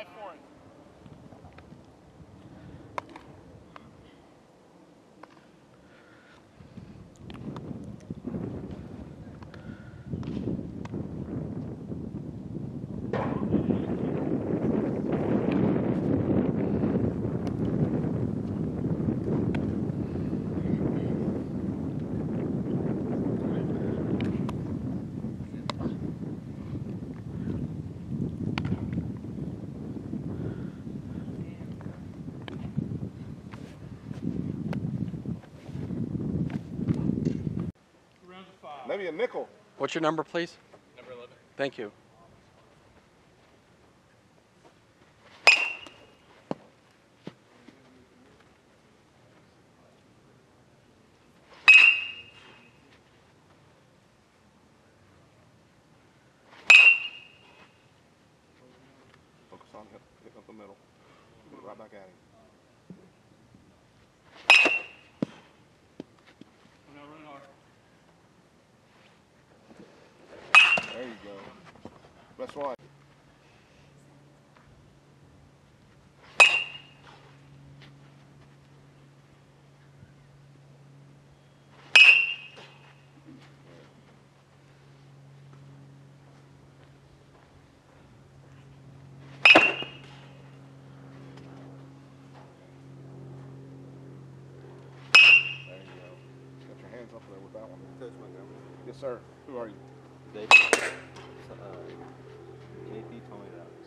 five for it. Maybe a nickel. What's your number, please? Number 11. Thank you. Focus on hit, hit up the middle. Get right back at him. Coach Montgomery. Yes, sir. Who are you? Dave. Uh, JP told me that.